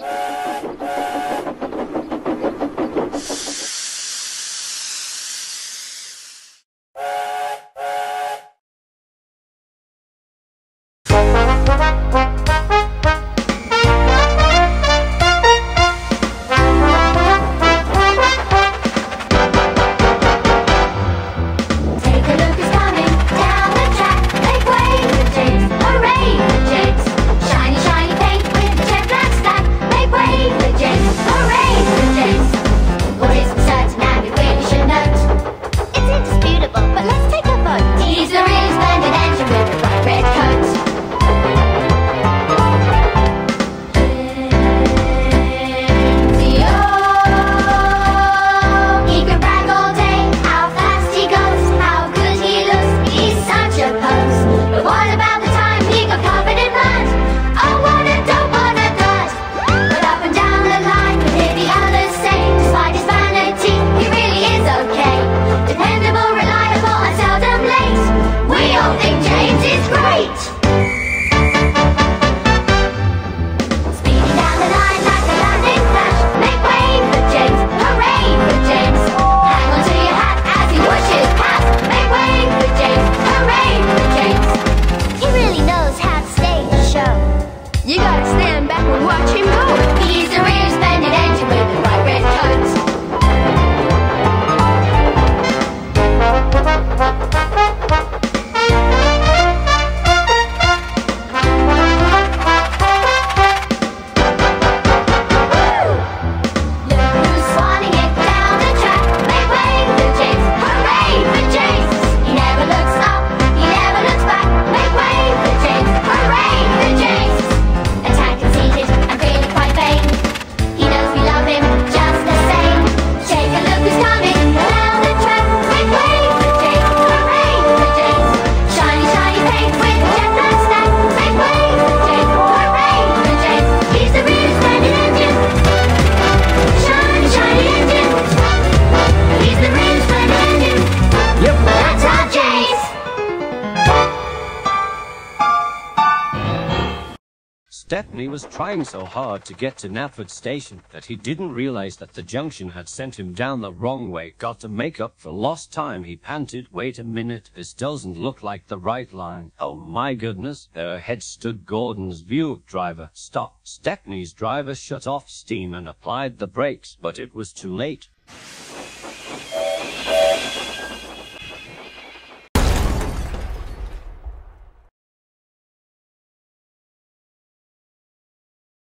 Uh... Stepney was trying so hard to get to Knapford Station that he didn't realize that the junction had sent him down the wrong way. Got to make up for lost time, he panted. Wait a minute, this doesn't look like the right line. Oh my goodness, there ahead stood Gordon's view driver. Stop. Stepney's driver shut off steam and applied the brakes, but it was too late.